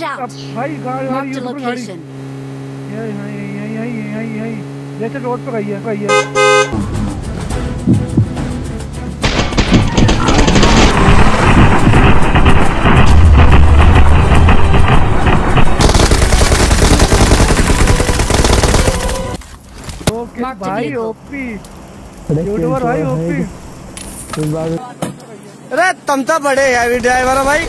Watch out! भाई गाड़ी गाड़ी Marked a गाड़ी। यही यही यही यही यही जैसे रोड पे गई है गई है। तो भाई ओपी यूट्यूबर भाई ओपी अरे तुम तो बड़े हैवी ड्राइवर हो भाई।